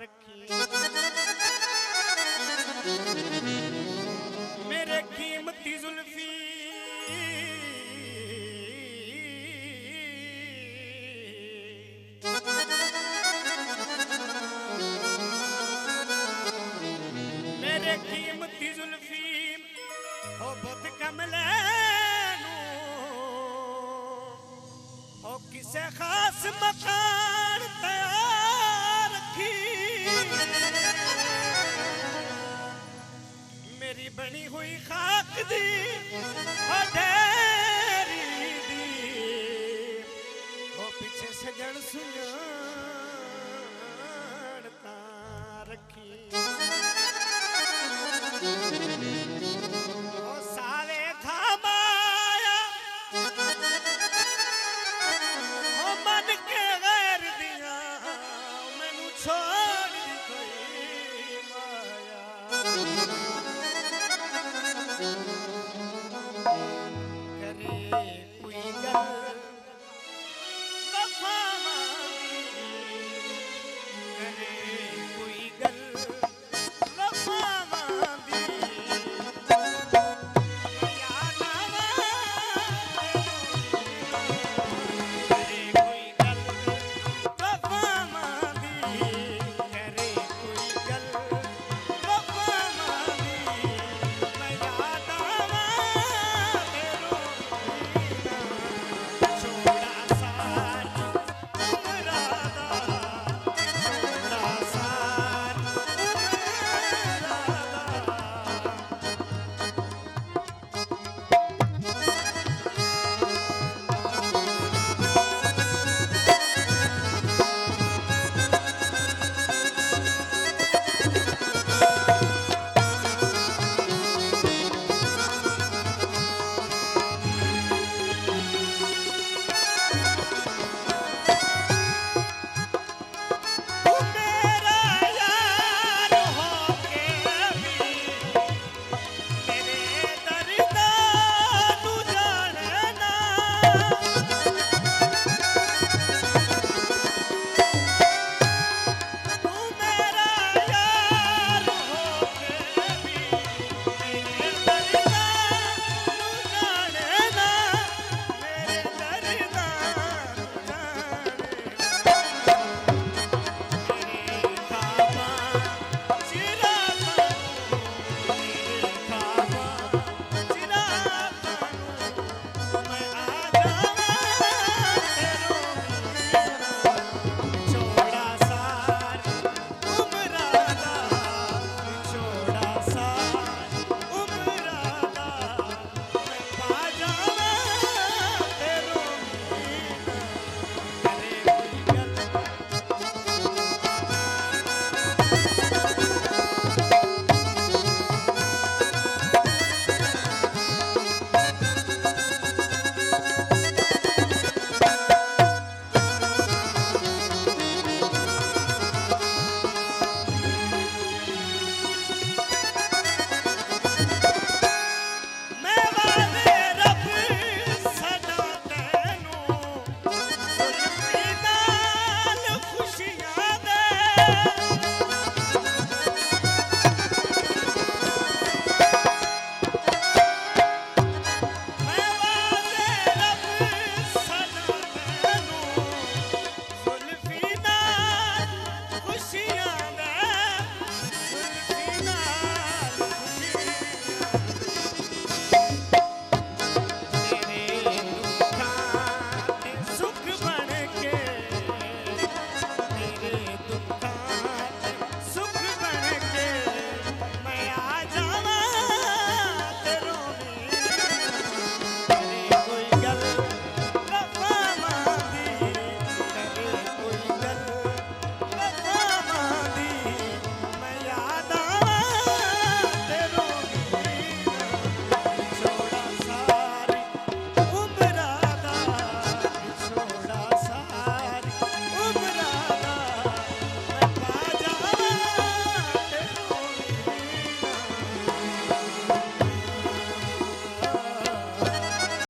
रखी। मेरे कीमती जुल्फी। मेरे कीमती जुल्फी ओ बुद्ध कमले किसे खास मकान ਬਣੀ ਹੋਈ ਖਾਕ ਦੀ ਹਡੇਰੀ ਦੀ। ਉਹ ਪਿੱਛੇ ਸਜਣ ਸੁਣਾਣ